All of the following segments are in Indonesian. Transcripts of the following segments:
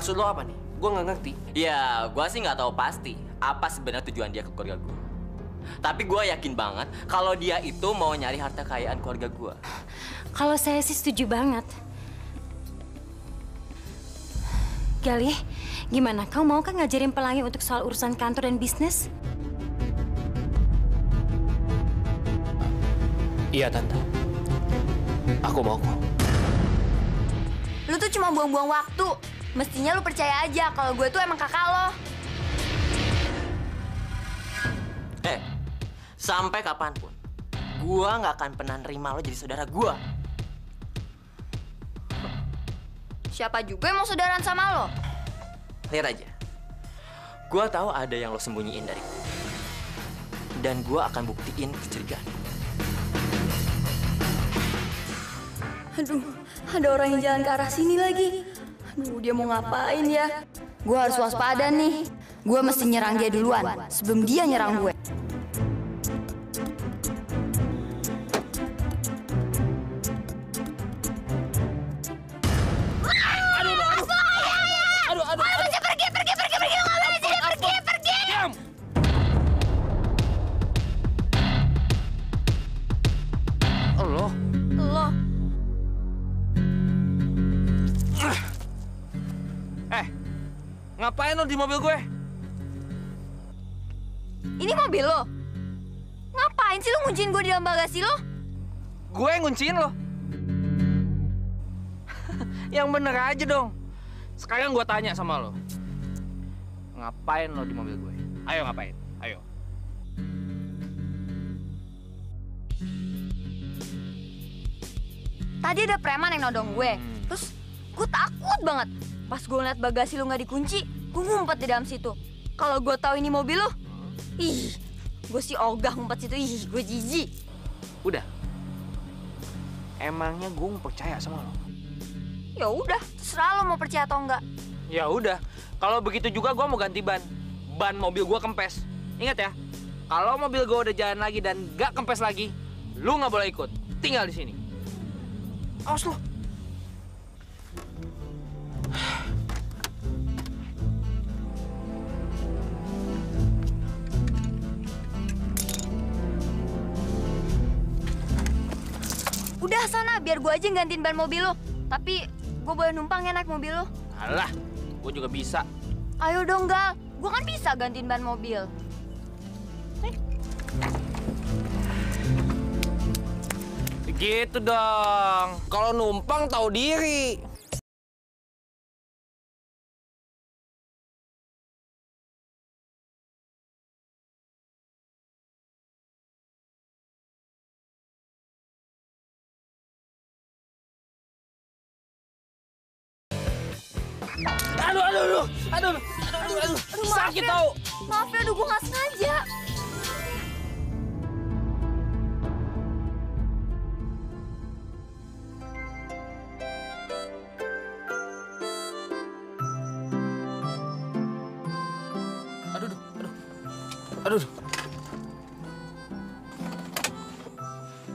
Maksud lo apa nih? Gue nggak ngerti. Ya, gue sih nggak tahu pasti apa sebenarnya tujuan dia ke keluarga gue. Tapi gue yakin banget kalau dia itu mau nyari harta kekayaan keluarga gue. Kalau saya sih setuju banget. Galih, gimana? Kau mau kan ngajarin pelangi untuk soal urusan kantor dan bisnis? Iya tante. Aku mau kok. Lu tuh cuma buang-buang waktu. Mestinya lu percaya aja kalau gue tuh emang kakak lo. Eh, sampai kapan pun, gue nggak akan pernah nerima lo jadi saudara gue. Siapa juga yang mau saudaraan sama lo? Lihat aja. Gue tahu ada yang lo sembunyiin dari gue. Dan gue akan buktiin kecurigaan. Aduh, ada orang yang jalan ke arah sini lagi. Aduh, dia mau ngapain ya? Gue harus waspada nih. Gue mesti nyerang dia duluan sebelum dia nyerang gue. Mobil gue? ini mobil lo. Ngapain sih lo ngunciin gue di dalam bagasi lo? Gue yang ngunciin lo. yang bener aja dong. Sekarang gue tanya sama lo. Ngapain lo di mobil gue? Ayo ngapain? Ayo. Tadi ada preman yang nodong gue. Terus gue takut banget. Pas gue ngeliat bagasi lo nggak dikunci, gue ngumpet di dalam situ. Kalau gue tahu ini mobil lo, ih, gue sih ogah ngumpet situ. Ih, gue jijik. Udah. Emangnya gue mau percaya sama lo? Ya udah, terserah lo mau percaya atau enggak. Ya udah. Kalau begitu juga gue mau ganti ban. Ban mobil gue kempes. Ingat ya, kalau mobil gue udah jalan lagi dan gak kempes lagi, lu nggak boleh ikut. Tinggal di sini. Awas lo. Udah sana, biar gue aja gantiin ban mobil lo. Tapi gue boleh numpang ya naik mobil lo. Alah, gue juga bisa. Ayo dong, Gal. Gue kan bisa gantiin ban mobil. Gitu dong. Kalau numpang tahu diri. Sakit ya. tau. Maaf ya, aduh gue gak sengaja. Aduh, aduh, aduh,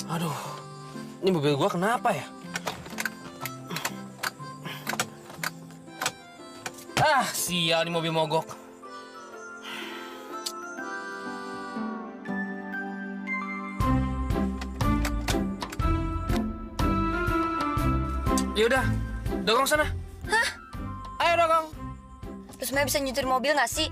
aduh, ini mobil gua kenapa ya? Ah, sial nih mobil mogok. Yaudah, dorong sana. Hah? Ayo dorong. Terus sebenarnya bisa nyetir mobil gak sih?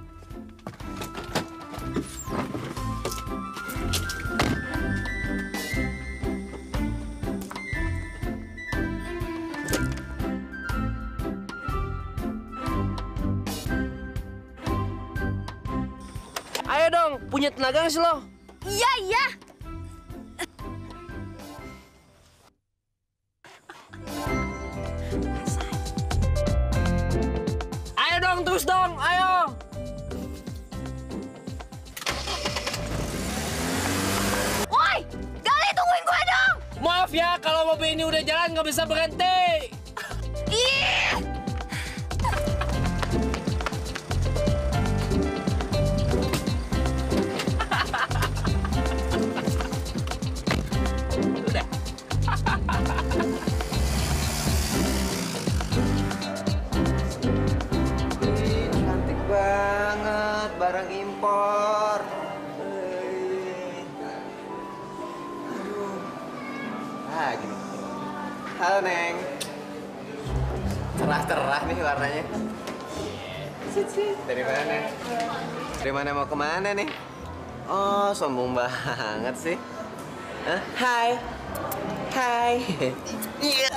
Ayo dong, punya tenaga nggak sih lo? Iya, iya. Halo, Neng. Cerah-cerah nih warnanya. Dari mana, Neng? Dari mana mau ke mana nih? Oh, sombong banget sih. Hah? Hai. Hai. Iya.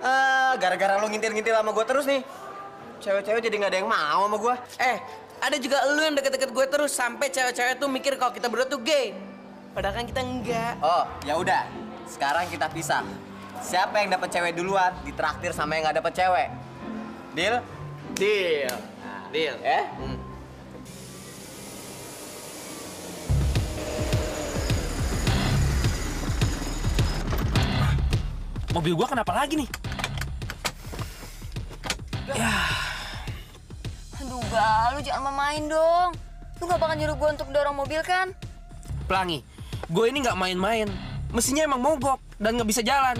Ah, gara-gara lu ngintil-ngintil sama gue terus nih. Cewek-cewek jadi nggak ada yang mau sama gue. Eh, ada juga lu yang deket-deket gue terus sampai cewek-cewek tuh mikir kalau kita berdua tuh gay. Padahal kan kita enggak. Oh, ya udah. Sekarang kita pisah. Siapa yang dapat cewek duluan ditraktir sama yang nggak dapat cewek? Deal? Deal. Nah, Deal. Eh? Hmm. Mobil gua kenapa lagi nih? Aduh, Gal, lu jangan main dong. Lu gak bakal nyuruh gue untuk dorong mobil kan? Pelangi, gue ini nggak main-main. Mestinya emang mogok dan nggak bisa jalan.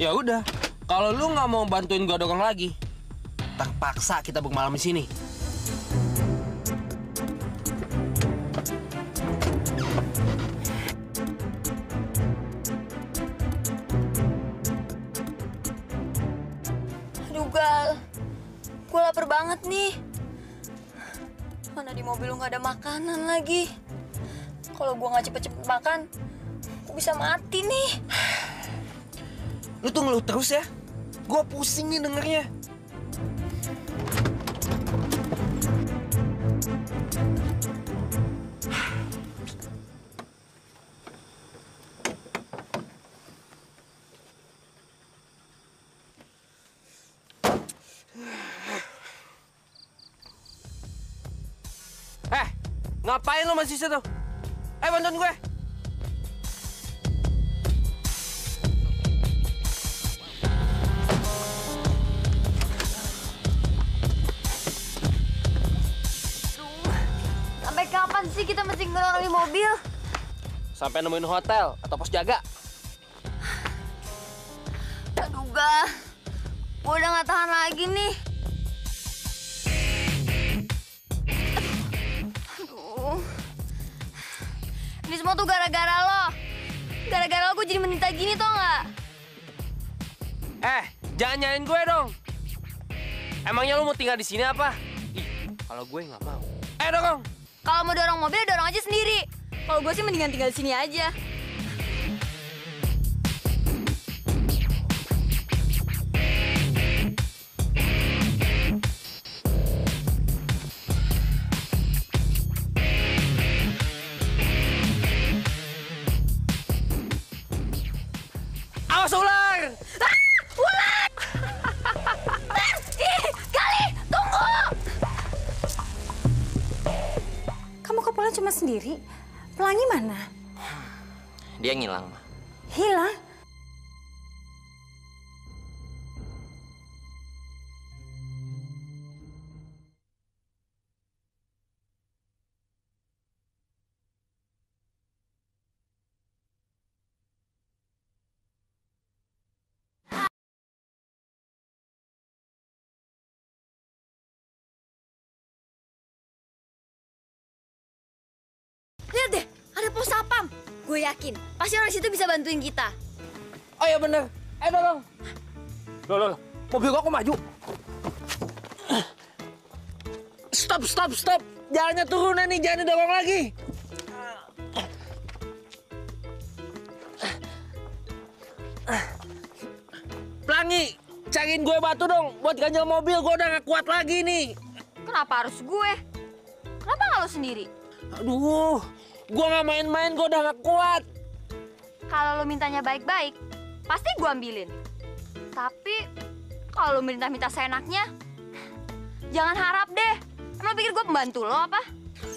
Ya udah, kalau lu nggak mau bantuin gue dorong lagi, terpaksa kita bermalam di sini. Aduh, Gal. Gue lapar banget nih. Mana di mobil lu gak ada makanan lagi. Kalau gue gak cepet-cepet makan, gue bisa mati nih. Lu tuh ngeluh terus ya? Gue pusing nih dengernya. Eh, ngapain lu masih situ? Eh, bantuin gue. Sampai kapan sih kita mesti ngerorong di mobil? Sampai nemuin hotel atau pos jaga. Aduh, Gal. Gue udah gak tahan lagi nih. Semua tuh gara-gara lo. Gara-gara lo gue jadi menderita gini tau gak? Eh, jangan nyain gue dong. Emangnya lu mau tinggal di sini apa? Ih, kalau gue nggak mau. Eh, dong. Kalau mau dorong mobil, dorong aja sendiri. Kalau gue sih mendingan tinggal di sini aja. Sapam. Gue yakin, pasti orang situ bisa bantuin kita. Oh ya bener. Eh, dong. Loh, loh, loh. Mobil gua kok maju? Stop, stop, stop. Jalannya turunan nih, jangan didorong lagi. Pelangi, cariin gue batu dong buat ganjel mobil. Gue udah gak kuat lagi nih. Kenapa harus gue? Kenapa nggak lo sendiri? Aduh, gue gak main-main, gue udah gak kuat. Kalau lo mintanya baik-baik, pasti gue ambilin. Tapi kalau lo minta-minta seenaknya, jangan harap deh. Emang pikir gue pembantu lo apa?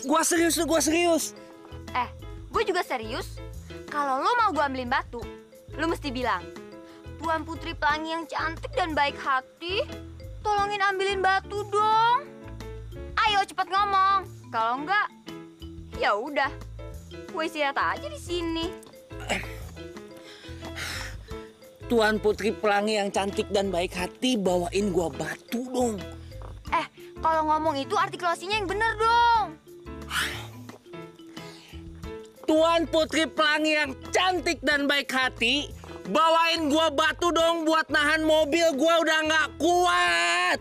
Gue serius tuh, gue serius. Eh, gue juga serius. Kalau lo mau gue ambilin batu, lo mesti bilang, Tuan Putri Pelangi yang cantik dan baik hati, tolongin ambilin batu dong. Ayo cepet ngomong. Kalau enggak, ya udah. Gue istirahat aja di sini. Tuan Putri Pelangi yang cantik dan baik hati bawain gua batu dong. Eh, kalau ngomong itu artikulasinya yang bener dong. Tuan Putri Pelangi yang cantik dan baik hati, bawain gua batu dong buat nahan mobil gua udah nggak kuat.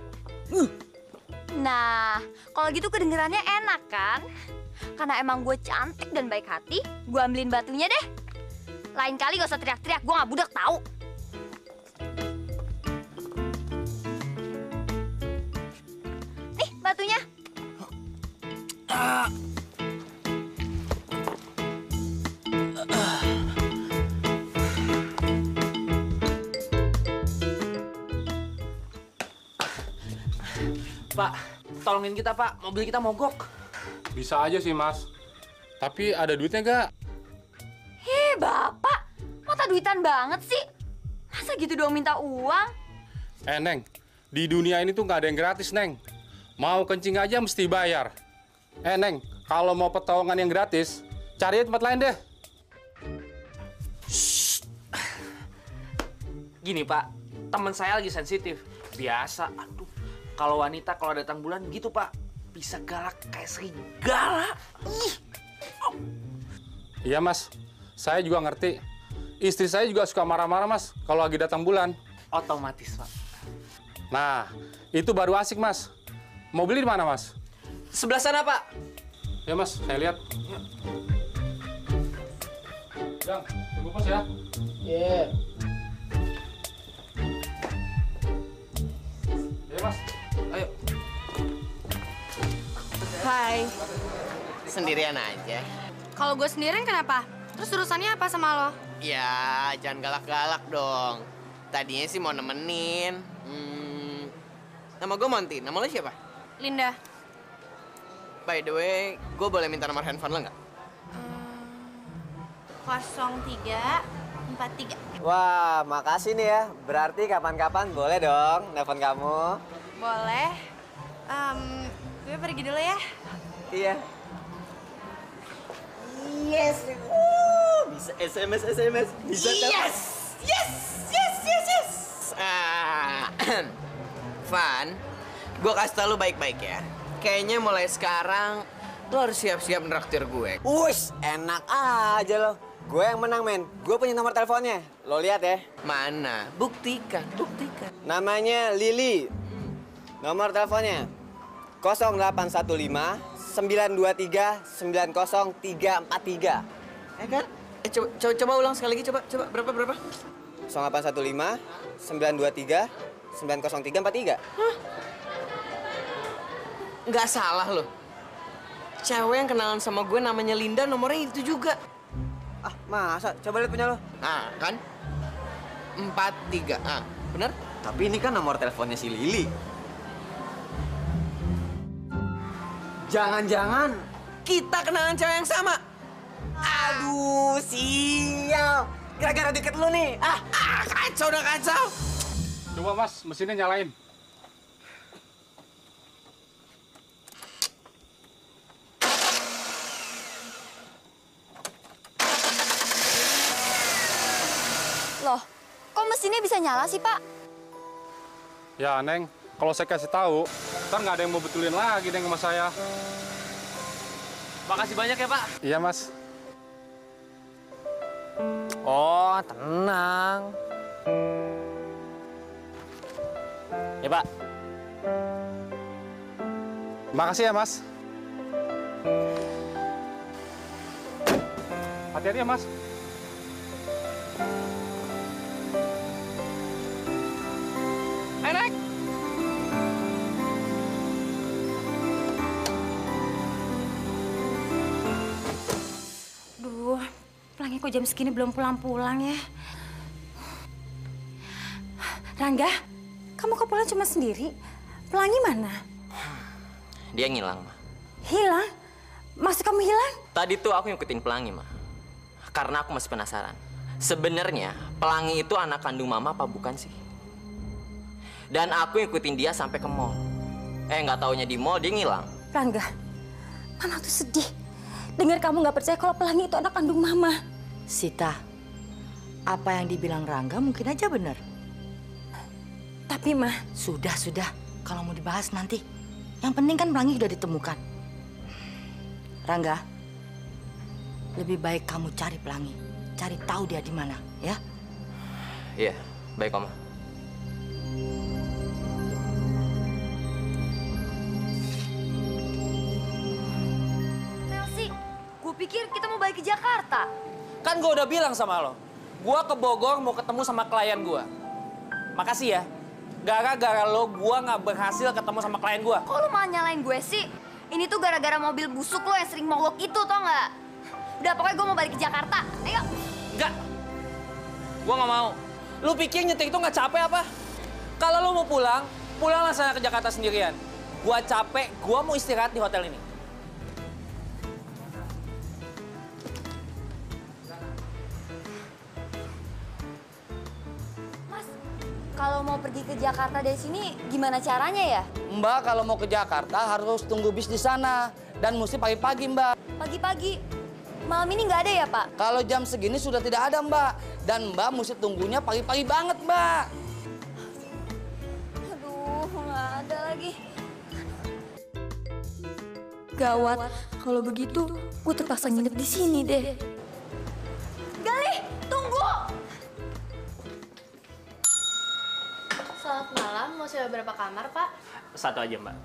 Nah, kalau gitu kedengerannya enak kan? Karena emang gue cantik dan baik hati, gue ambilin batunya deh. Lain kali gak usah teriak-teriak, gue gak budak tahu. Nih batunya. Pak, tolongin kita pak, mobil kita mogok. Bisa aja sih, Mas. Tapi ada duitnya gak? Heh, bapak, mata duitan banget sih. Masa gitu doang minta uang? Eh, Neng. Di dunia ini tuh nggak ada yang gratis, Neng. Mau kencing aja mesti bayar. Eh, Neng. Kalau mau petawan yang gratis, cari tempat lain deh. Gini pak, teman saya lagi sensitif. Biasa, aduh. Kalau wanita kalau datang bulan gitu pak, bisa galak kayak serigala. Ih, Iya, Mas. Saya juga ngerti. Istri saya juga suka marah-marah, Mas, kalau lagi datang bulan. otomatis pak. Nah, itu baru asik, Mas. Mau beli di mana, Mas? Sebelah sana, Pak. Ya, Mas. Saya lihat. Yang, tunggu pos ya. Iya. Ya, Mas. Hai. Sendirian aja. Kalau gue sendirian kenapa? Terus urusannya apa sama lo? Ya, jangan galak-galak dong. Tadinya sih mau nemenin. Hmm, nama gue Monty. Nama lo siapa? Linda. By the way, gue boleh minta nomor handphone lo nggak? 0343. Wah, makasih nih ya. Berarti kapan-kapan boleh dong nelfon kamu. Boleh. Em, gue pergi dulu ya. Iya. Yes. Uh, bisa SMS SMS. Bisa Yes. Yes. Yes. Yes. Yes. Ah, Van, gue kasih tau lu baik-baik ya. Kayaknya mulai sekarang lu harus siap-siap neraktir gue. Wush, enak aja lo. Gue yang menang, men. Gue punya nomor teleponnya. Lo lihat ya. Mana? Buktikan, buktikan. Namanya Lili. Nomor teleponnya 0815 923 90343. Ya kan? Eh, coba, coba, coba ulang sekali lagi, coba, coba. Berapa, berapa? 0815 923 90343. Hah? Nggak salah loh. Cewek yang kenalan sama gue namanya Linda, nomornya itu juga. Ah, masa? Coba lihat punya lo. Nah, kan? 43. Ah, bener? Tapi ini kan nomor teleponnya si Lili. Jangan-jangan kita kenalan cewek yang sama. Aduh, sial. Gara-gara deket lu nih. Ah, ah kacau udah kacau. Coba, Mas, mesinnya nyalain. Loh, kok mesinnya bisa nyala sih, Pak? Ya, Neng. Kalau saya kasih tahu, ntar nggak ada yang mau betulin lagi, Neng, sama saya. Makasih banyak ya pak. Iya, Mas. Oh, tenang. Ya pak. Makasih ya, Mas. Hati-hati ya, Mas. Kok jam segini belum pulang-pulang ya? Rangga, kamu kok pulang cuma sendiri? Pelangi mana? Dia ngilang, Ma. Hilang? Maksud kamu hilang? Tadi tuh aku ngikutin pelangi, Ma. Karena aku masih penasaran. Sebenarnya pelangi itu anak kandung mama apa bukan sih? Dan aku ngikutin dia sampai ke mall. Eh, nggak taunya di mall dia ngilang. Rangga, Mama tuh sedih. Dengar kamu nggak percaya kalau pelangi itu anak kandung Mama. Sita, apa yang dibilang Rangga mungkin aja benar. Tapi Ma, Sudah, sudah. Kalau mau dibahas nanti. Yang penting kan pelangi sudah ditemukan. Rangga, lebih baik kamu cari pelangi. Cari tahu dia di mana, ya? Iya, baik Oma. Pikir kita mau balik ke Jakarta. Kan gue udah bilang sama lo, gue ke Bogor mau ketemu sama klien gue. Makasih ya, gara-gara lo gue nggak berhasil ketemu sama klien gue. Kok lu malah nyalain gue sih? Ini tuh gara-gara mobil busuk lo yang sering mogok itu, tau nggak? Udah, pokoknya gue mau balik ke Jakarta. Ayo. Enggak, gue nggak mau. Lu pikir nyetir itu nggak capek apa? Kalau lo mau pulang, pulanglah sana ke Jakarta sendirian. Gua capek, gua mau istirahat di hotel ini. Kalau mau pergi ke Jakarta dari sini, gimana caranya ya? Mbak kalau mau ke Jakarta harus tunggu bis di sana dan mesti pagi-pagi Mbak. Pagi-pagi. Malam ini nggak ada ya, Pak? Kalau jam segini sudah tidak ada Mbak dan Mbak mesti tunggunya pagi-pagi banget Mbak. Aduh, nggak ada lagi. Gawat, kalau begitu gue terpaksa nginep di sini deh. Selamat malam, mau sewa berapa kamar, Pak? Satu aja, Mbak.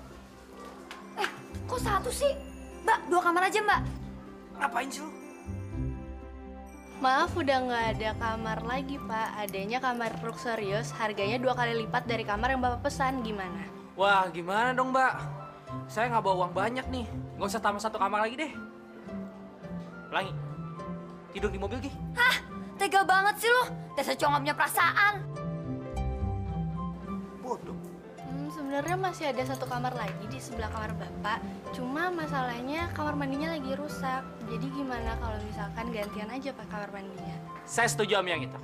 Eh, kok satu sih? Mbak, dua kamar aja, Mbak. Ngapain sih lu? Maaf, udah nggak ada kamar lagi, Pak. Adanya kamar luxurious, harganya dua kali lipat dari kamar yang Bapak pesan. Gimana? Wah, gimana dong, Mbak? Saya nggak bawa uang banyak nih. Nggak usah tambah satu kamar lagi deh. Pelangi, tidur di mobil, Gi. Hah, tega banget sih lo. Dasar punya perasaan. Bodoh. Hmm, sebenarnya masih ada satu kamar lagi di sebelah kamar Bapak. Cuma masalahnya kamar mandinya lagi rusak. Jadi gimana kalau misalkan gantian aja Pak kamar mandinya? Saya setuju sama yang itu.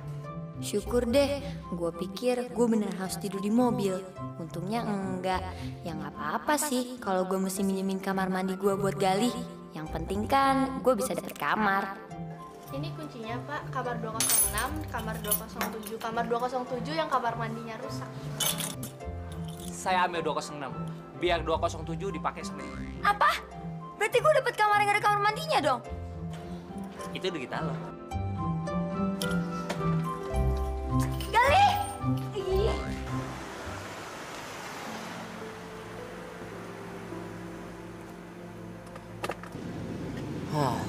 Syukur deh, gue pikir gue bener harus tidur di mobil. Untungnya enggak. Ya nggak apa-apa sih kalau gue mesti minjemin kamar mandi gue buat Galih. Yang penting kan gue bisa dapet kamar. Ini kuncinya Pak, kamar 206, kamar 207, kamar 207 yang kamar mandinya rusak. Saya ambil 206. Biar 207 dipakai sama dia. Apa? Berarti gue dapet kamar yang ada kamar mandinya dong? Itu di kita loh. Hah,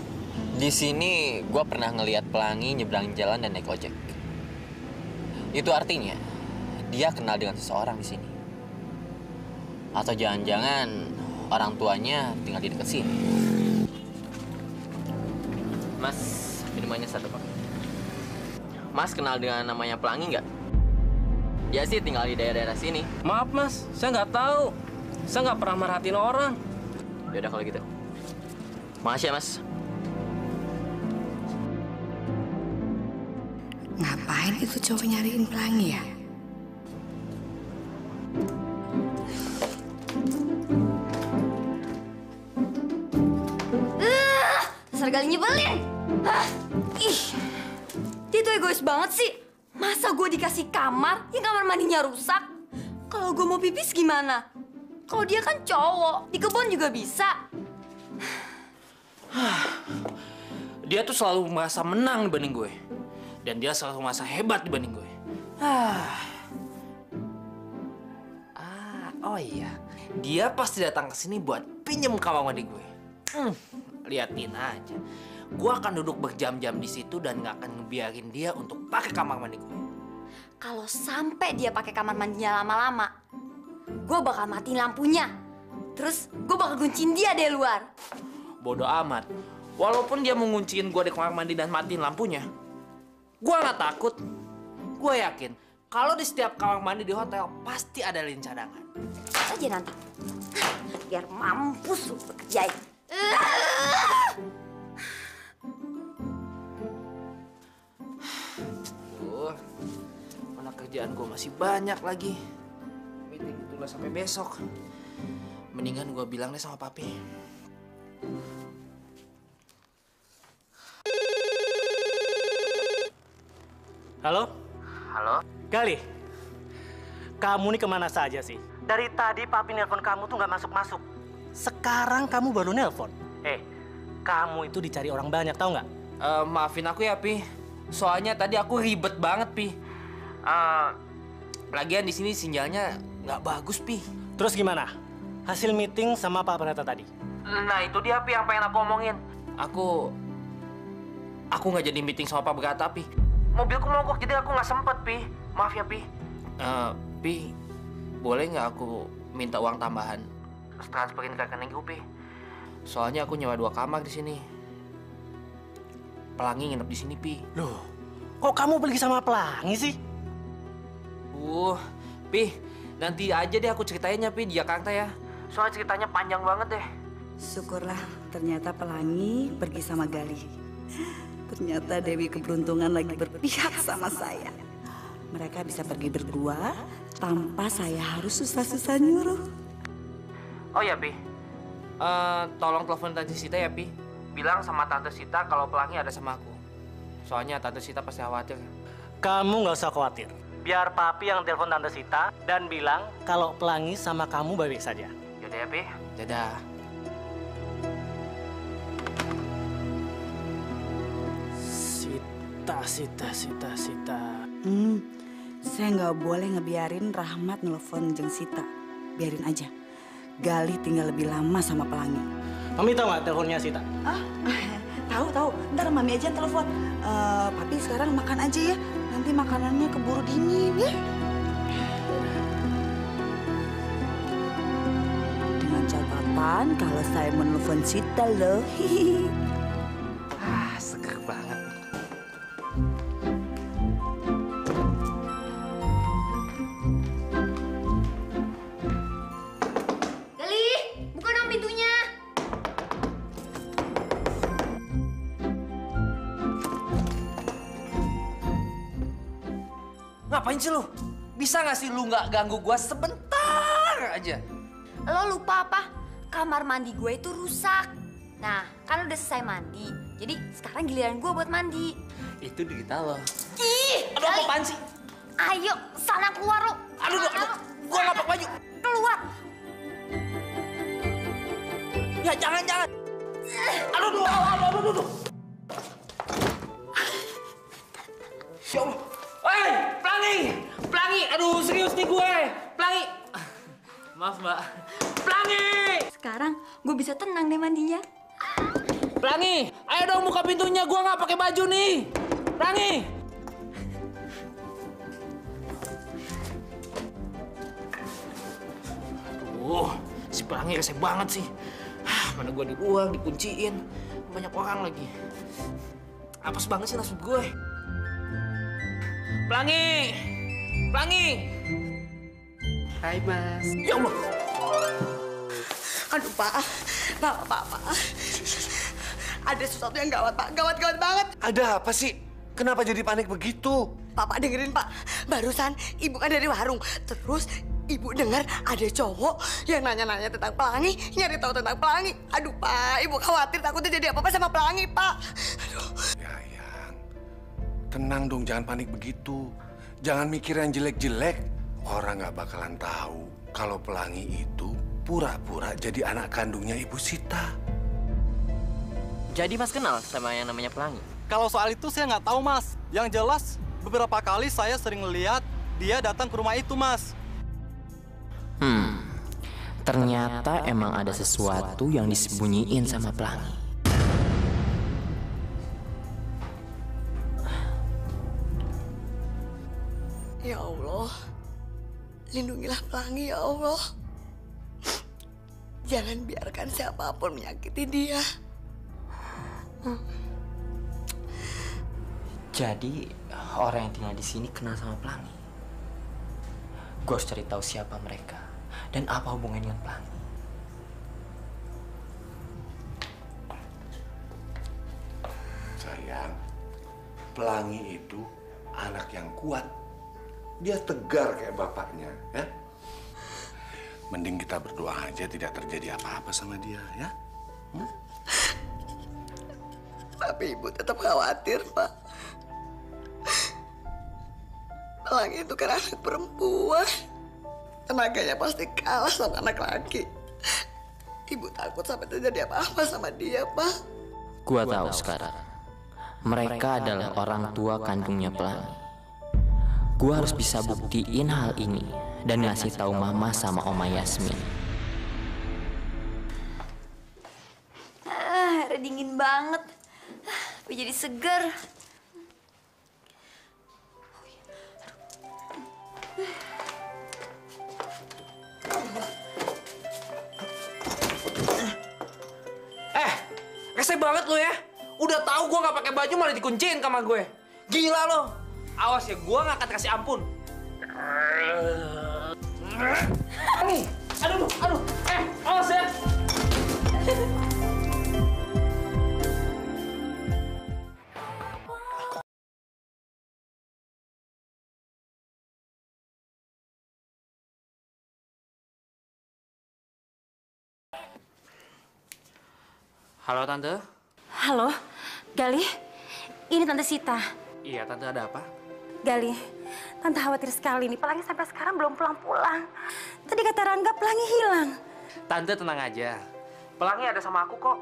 Di sini gue pernah ngelihat pelangi nyebrang jalan dan naik ojek. Itu artinya dia kenal dengan seseorang di sini. Atau jangan-jangan orang tuanya tinggal di dekat sini. Mas, minumannya satu pak. Mas kenal dengan namanya pelangi nggak? Dia sih tinggal di daerah-daerah sini. Maaf mas, saya nggak tahu. Saya nggak pernah merhatiin orang. Yaudah kalau gitu. Makasih ya mas. Ngapain itu cowok nyariin pelangi ya? Nyebelin. Hah? Ih, dia tuh egois banget sih. Masa gue dikasih kamar yang kamar mandinya rusak? Kalau gue mau pipis gimana? Kalau dia kan cowok, di kebun juga bisa. Dia tuh selalu merasa menang dibanding gue. Dan dia selalu merasa hebat dibanding gue. Ah. Ah, oh iya. Dia pasti datang ke sini buat pinjem kamar mandi gue. Hmm, liatin aja. Gue akan duduk berjam-jam di situ dan nggak akan ngebiarin dia untuk pakai kamar mandi gue. Kalau sampai dia pakai kamar mandinya lama-lama, gue bakal matiin lampunya. Terus gue bakal kunciin dia dari luar. Bodoh amat. Walaupun dia mengunciin gue di kamar mandi dan matiin lampunya, gue nggak takut. Gue yakin kalau di setiap kamar mandi di hotel pasti ada lilin cadangan. Aja nanti. Biar mampus lu kerjain. Kerjaan gue masih banyak lagi. Meeting itulah sampai besok. Mendingan gue bilang deh sama papi. Halo? Halo? Gali, kamu nih ke mana saja sih? Dari tadi papi nelpon kamu tuh nggak masuk-masuk. Sekarang kamu baru nelpon. Eh, kamu itu dicari orang banyak, tahu nggak? Eh, maafin aku ya, Pi. Soalnya tadi aku ribet banget, Pi. Eh, lagian di sini sinyalnya nggak bagus, Pi. Terus gimana? Hasil meeting sama Pak Pendeta tadi? Nah, itu dia, Pi, yang pengen aku omongin. Aku... Aku nggak jadi meeting sama Pak Berata, Pi. Mobilku mogok, jadi aku nggak sempet, Pi. Maaf ya, Pi. Eh, Pi, boleh nggak aku minta uang tambahan? Terus transferin ke rekeningku, Pi. Soalnya aku nyewa dua kamar di sini. Pelangi nginep di sini, Pi. Loh, kok kamu pergi sama Pelangi sih? Uh, Pi, nanti aja deh aku ceritainnya, Pi, di Jakarta ya. Soalnya ceritanya panjang banget deh. Syukurlah ternyata Pelangi pergi sama Galih. Ternyata Dewi keberuntungan lagi berpihak sama saya. Mereka bisa pergi berdua tanpa saya harus susah-susah nyuruh. Oh ya, Pi. Eh, tolong telepon Tante Sita ya, Pi. Bilang sama Tante Sita kalau Pelangi ada sama aku. Soalnya Tante Sita pasti khawatir. Kamu nggak usah khawatir. Biar papi yang telepon Tante Sita dan bilang kalau Pelangi sama kamu baik-baik saja. Yaudah ya, Pi. Dadah. Sita, Sita, Sita, Sita. Hmm, saya nggak boleh ngebiarin Rahmat nelfon Jeng Sita. Biarin aja. Galih tinggal lebih lama sama Pelangi. Mami tahu nggak teleponnya Sita? Ah, tahu tahu. Ntar mami aja yang telepon. Eh, papi sekarang makan aja ya. Nanti makanannya keburu dingin ya. Dengan catatan kalau saya menelpon Sita loh. Ah, seger banget. Ngapain sih lu? Bisa nggak sih lu nggak ganggu gua sebentar aja? Lo lupa apa? Kamar mandi gue itu rusak. Nah, kan udah selesai mandi. Jadi sekarang giliran gue buat mandi. Itu di kita loh. Ih, Aduh, Gali. apaan sih? Ayo, sana keluar lo. Aduh, aduh, aduh. Nggak pakai baju. Keluar. Ya jangan jangan. Aduh, aduh, aduh, aduh, aduh, aduh. Ya Allah. Hei, Pelangi! Pelangi! Aduh, serius nih gue. Pelangi. Maaf, Mbak. Pelangi! Sekarang gue bisa tenang deh mandinya. Pelangi, ayo dong buka pintunya. Gua nggak pakai baju nih. Pelangi. Aduh, si Pelangi rese banget sih. Ah, Mana gua di ruang, dikunciin. Banyak orang lagi. Apes banget sih nasib gue. Pelangi! Pelangi! Hai Mas. Ya Allah! Aduh Pak, Pak, Pak, Pak. Ada sesuatu yang gawat Pak, gawat-gawat banget. Ada apa sih? Kenapa jadi panik begitu? Pak dengerin Pak, barusan ibu kan dari warung. Terus ibu dengar ada cowok yang nanya-nanya tentang pelangi, nyari tahu tentang pelangi. Aduh Pak, ibu khawatir takutnya jadi apa-apa sama pelangi Pak. Tenang dong, jangan panik begitu. Jangan mikir yang jelek-jelek. Orang nggak bakalan tahu kalau pelangi itu pura-pura jadi anak kandungnya Ibu Sita. Jadi Mas kenal sama yang namanya Pelangi? Kalau soal itu saya nggak tahu, Mas. Yang jelas, beberapa kali saya sering lihat dia datang ke rumah itu, Mas. Hmm, ternyata emang ada sesuatu yang disembunyiin sama Pelangi. Ya Allah, lindungilah pelangi ya Allah. Jangan biarkan siapa pun menyakiti dia. Jadi orang yang tinggal di sini kenal sama Pelangi. Gue harus cari tahu siapa mereka dan apa hubungannya dengan Pelangi. Sayang, pelangi itu anak yang kuat. Dia tegar kayak bapaknya, ya. Mending kita berdoa aja tidak terjadi apa-apa sama dia, ya. Tapi ibu tetap khawatir, Pak. Pelangi itu kan anak perempuan. Tenaganya pasti kalah sama anak laki. Ibu takut sampai terjadi apa-apa sama dia, Pak. Gua tahu sekarang. Mereka adalah orang tua kandungnya Pelangi. Gua harus bisa buktiin hal ini dan ngasih tahu Mama sama Oma Yasmin. Ah, airnya dingin banget. Ah, Tapi jadi seger. Eh, rese banget lo ya. Udah tahu gue nggak pakai baju malah dikunciin kamar gue. Gila lo. Awas ya, gue nggak akan kasih ampun. Aduh, aduh. Eh, awas ya. Halo tante. Halo, Gali. Ini Tante Sita. Iya tante ada apa? Gali, Tante khawatir sekali nih. Pelangi sampai sekarang belum pulang-pulang. Tadi kata Rangga Pelangi hilang. Tante tenang aja. Pelangi ada sama aku kok.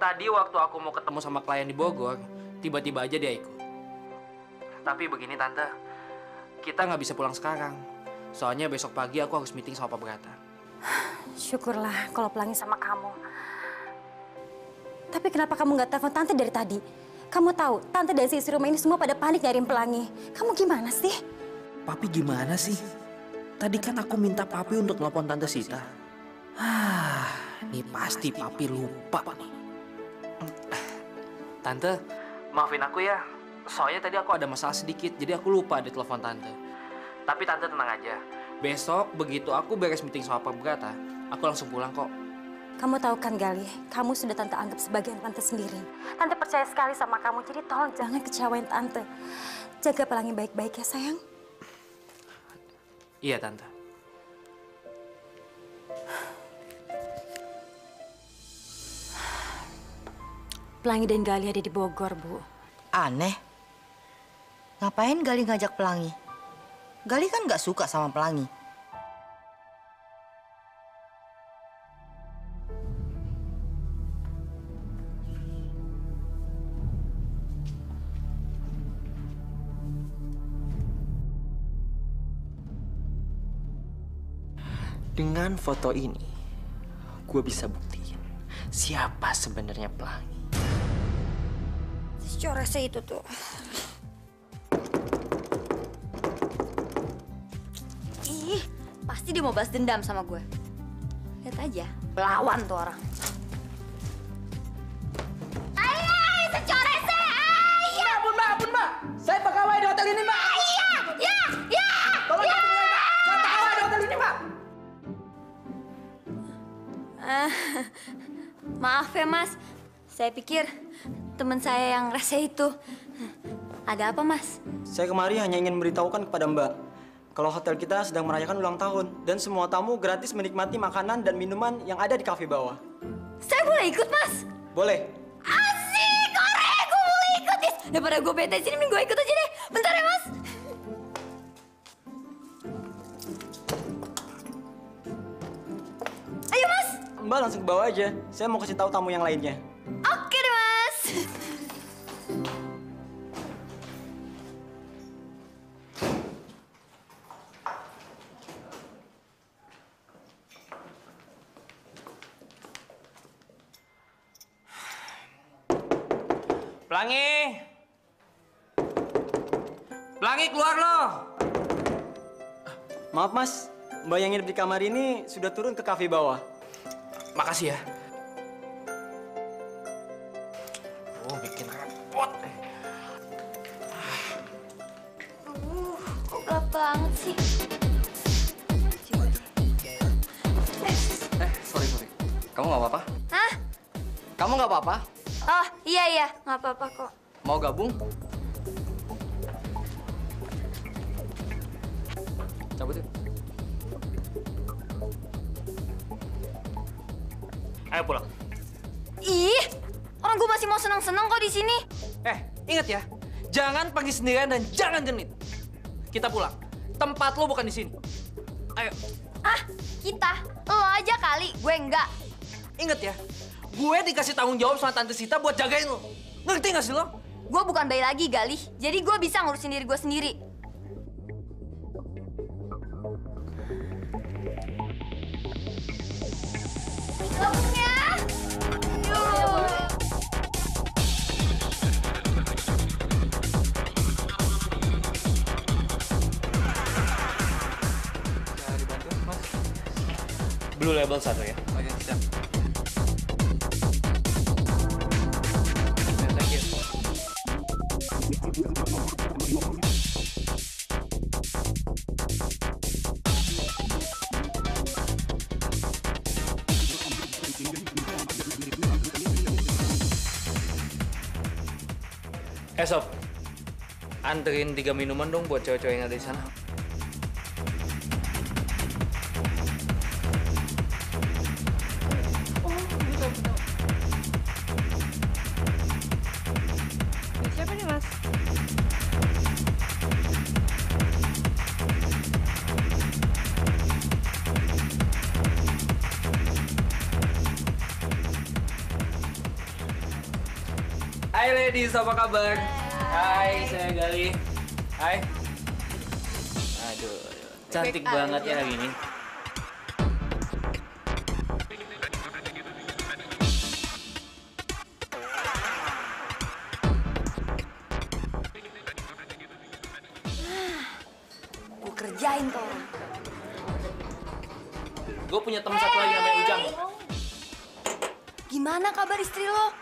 Tadi waktu aku mau ketemu sama klien di Bogor, tiba-tiba aja dia ikut. Tapi begini tante, kita nggak bisa pulang sekarang. Soalnya besok pagi aku harus meeting sama Pak Brata. Syukurlah kalau Pelangi sama kamu. Tapi kenapa kamu nggak telepon Tante dari tadi? Kamu tahu, Tante dan sisi rumah ini semua pada panik nyariin Pelangi. Kamu gimana sih? Papi gimana sih? Tadi kan aku minta Papi untuk telepon Tante Sita. Ah, ini pasti Papi lupa nih. Tante, maafin aku ya. Soalnya tadi aku ada masalah sedikit, jadi aku lupa di telepon Tante. Tapi Tante tenang aja. Besok begitu aku beres meeting sama Pak Brata, aku langsung pulang kok. Kamu tahu kan Gali, kamu sudah Tante anggap sebagai anak Tante sendiri. Tante percaya sekali sama kamu, jadi tolong jangan kecewain Tante. Jaga Pelangi baik-baik ya sayang. Iya Tante. Pelangi dan Gali ada di Bogor, Bu. Aneh. Ngapain Gali ngajak Pelangi? Gali kan nggak suka sama Pelangi. Dengan foto ini, gue bisa buktiin siapa sebenarnya Pelangi. Corese itu tuh. Ih, pasti dia mau balas dendam sama gue. Lihat aja, lawan tuh orang. Maaf ya mas, saya pikir teman saya yang rese itu. Ada apa mas? Saya kemari hanya ingin memberitahukan kepada Mbak kalau hotel kita sedang merayakan ulang tahun dan semua tamu gratis menikmati makanan dan minuman yang ada di kafe bawah. Saya boleh ikut mas? Boleh. Asik, ore, gue boleh ikut. Daripada gue bete sini, mending gue ikut aja deh. Bentar ya mas. Mbak langsung ke bawah aja. Saya mau kasih tahu tamu yang lainnya. Oke deh mas. Pelangi! Pelangi keluar loh! Maaf mas, Mbak yang nginep di kamar ini sudah turun ke kafe bawah. Makasih ya. Oh, bikin repot. Aduh, kok gelap banget sih? Eh, sorry, sorry. Kamu nggak apa-apa? Hah? Kamu nggak apa-apa? Oh, iya iya, nggak apa-apa kok. Mau gabung? Ayo pulang. Ih, orang gue masih mau senang-senang kok di sini. Eh, ingat ya. Jangan pergi sendirian dan jangan genit. Kita pulang. Tempat lo bukan di sini. Ayo. Ah, kita. Lo aja kali, gue enggak. Ingat ya. gue dikasih tanggung jawab sama Tante Sita buat jagain lo. Ngerti gak sih lo? Gue bukan bayi lagi, Galih. Jadi gue bisa ngurusin diri gue sendiri. Blue label satu ya. Oke, siap. Thank you. Eh Sob, anterin tiga minuman dong buat cewek-cewek yang ada di sana. Apa kabar? Hai, saya Gali. Hai. Aduh, cantik Baik banget ya aja. hari ini. Gue kerjain tuh orang. Gue punya teman satu lagi namanya Ujang. Gimana kabar istri lo?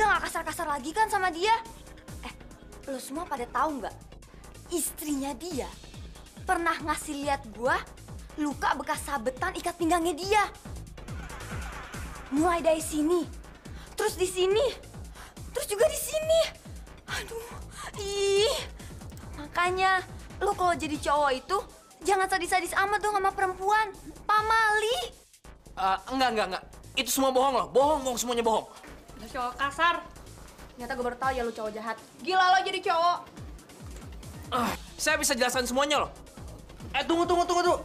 Udah gak kasar-kasar lagi kan sama dia? Eh, lo semua pada tahu nggak? Istrinya dia pernah ngasih lihat gua luka bekas sabetan ikat pinggangnya dia. Mulai dari sini, terus di sini, terus juga di sini. Aduh, ih. Makanya lo kalau jadi cowok itu jangan sadis-sadis amat dong sama perempuan. Pamali. Eh, enggak, enggak, enggak. Itu semua bohong loh. Bohong, bohong, semuanya bohong. Cowok kasar. Ternyata gue baru tahu ya lu cowok jahat. Gila lo jadi cowok. Ah, saya bisa jelaskan semuanya loh. Eh, tunggu, tunggu, tunggu, tunggu.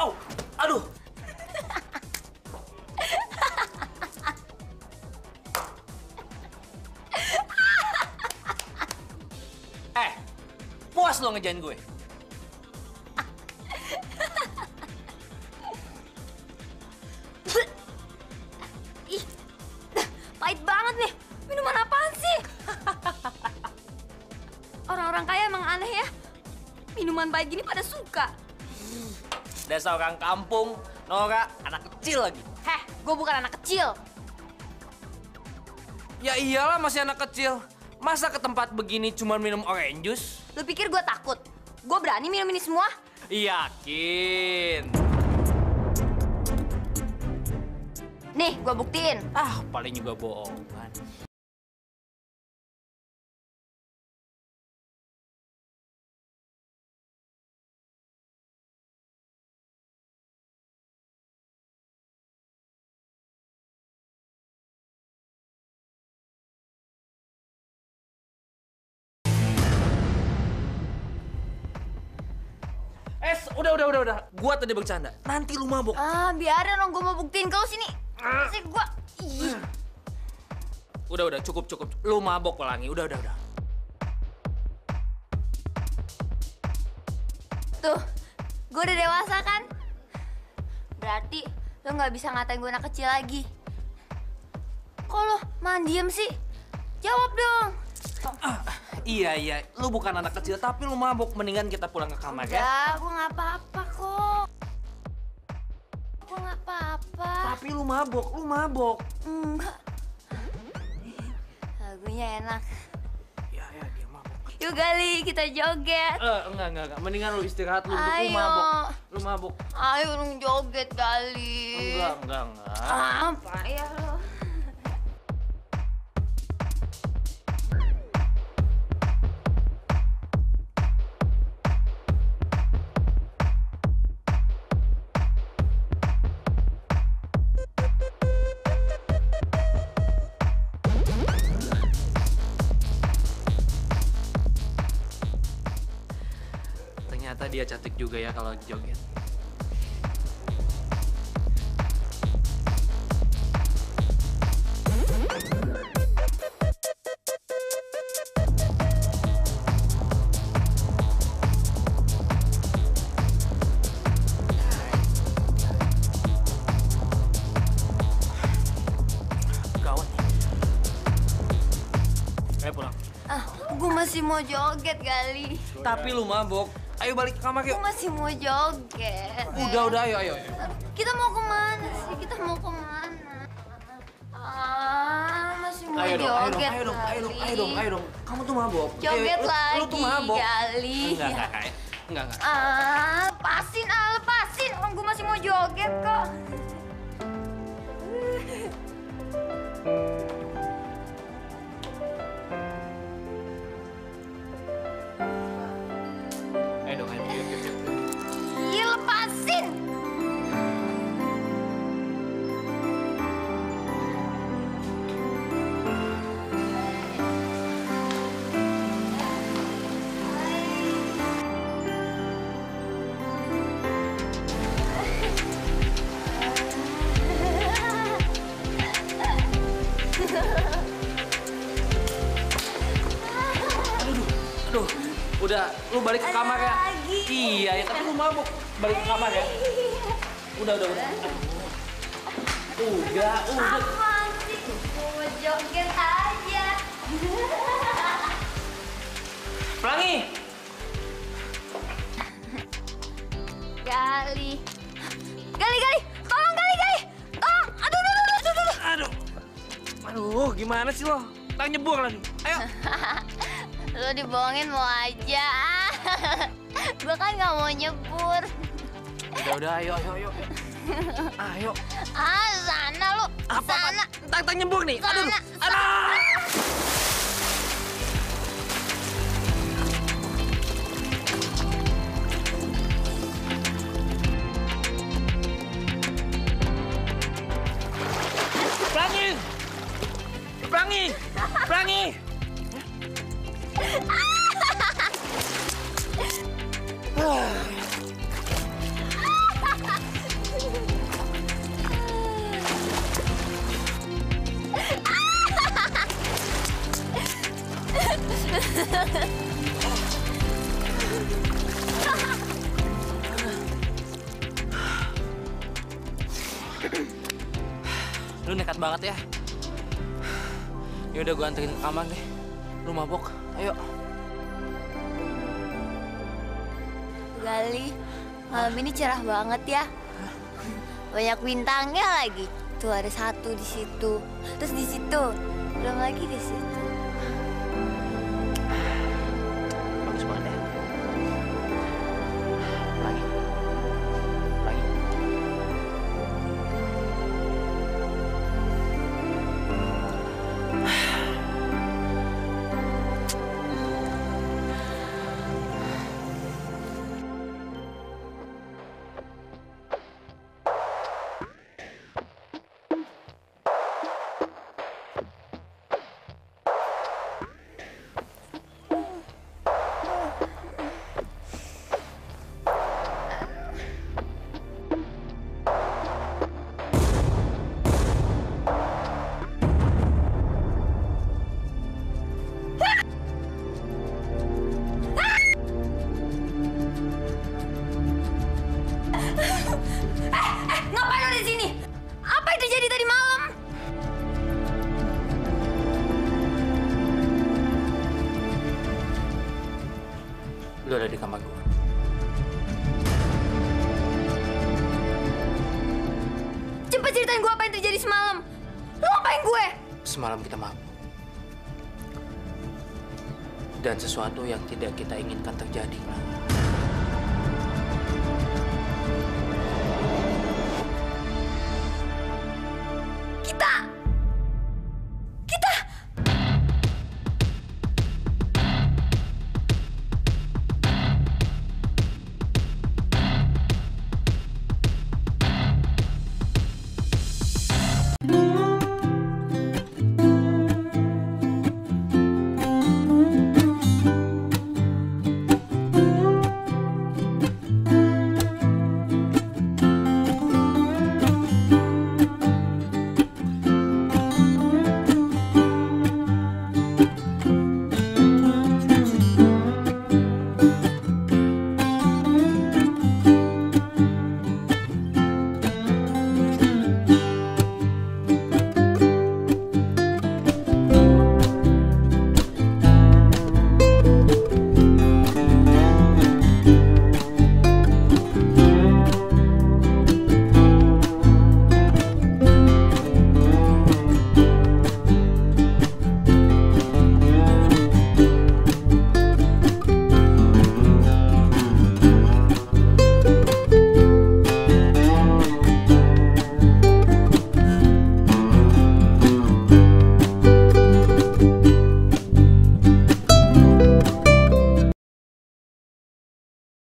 Au, aduh. eh, puas lo ngejain gue. Orang-orang kaya emang aneh ya. Minuman pahit gini pada suka. Dasar orang kampung, Nora, anak kecil lagi. Heh, gue bukan anak kecil. Ya iyalah masih anak kecil. Masa ke tempat begini cuma minum orange juice? Lu pikir gue takut? Gue berani minum ini semua? Yakin. Nih, gue buktiin. Ah, paling juga bohong Gua tadi bercanda. Nanti lu mabuk. Ah, biarin dong gue mau buktiin kau sini. Sih gue. Ih. Udah, udah, cukup, cukup. Lu mabok pelangi. Udah, udah, udah. Tuh, gue udah dewasa kan? Berarti lo nggak bisa ngatain gue anak kecil lagi. Kok lo main diem sih? Jawab dong. Iya, iya. Lu bukan anak kecil, tapi lu mabok. Mendingan kita pulang ke kamar ya. Ya, gue nggak apa-apa kok. Gue nggak apa-apa. Tapi lu mabok, lu mabok. Enggak. Lagunya enak. Ya, ya, dia mabok. Yuk Gali, kita joget. Eh, enggak, enggak, enggak. Mendingan lu istirahat lu. Lu Ayo. mabok. Lu mabok. Ayo dong joget Gali. Enggak, enggak, enggak. Ah, apa juga ya kalau joget eh, pulang. Ah, gue masih mau joget kali. Tapi lu mabok. Ayo balik ke kamar yuk. Gue masih mau joget. Udah, udah, ayo, ayo. ayo. Kita mau ke mana sih? Kita mau ke mana? Ah, masih mau Ayo dong, ayo dong, joget, ayo dong, ayo dong, ayo dong, ayo dong. Kamu tuh mabok. Joget Eh, lu- lagi, Lu tuh mabok. Gali. Enggak, enggak, enggak. Enggak, enggak. Ah, lepasin, ah, lepasin. Orang gue masih mau joget kok. Balik ke kamar ya. Udah, udah, udah. Udah, udah. Apaan sih? Mau joget aja. Pelangi. Gali. Gali, Gali. Tolong, Gali, Gali. Tolong. Aduh, aduh, aduh, aduh, aduh. Aduh. Aduh, gimana sih lo? Tak nyebur lagi. Ayo. Lo dibohongin mau aja. Gue kan gak mau nyebur. Udah, udah, ayo, ayo, ayo. Ayo. Ah, sana lu. Sana. Tak, tak nyebur nih. Aduh. Sana. Pelangi. Pelangi. Pelangi. Lu nekat banget ya. Ya udah gua anterin ke kamar deh. Lu mabok. Ayo. Gali, malam ini cerah banget ya. Banyak bintangnya lagi. Tuh ada satu di situ. Terus di situ. Belum lagi di situ. Sesuatu yang tidak kita inginkan terjadi.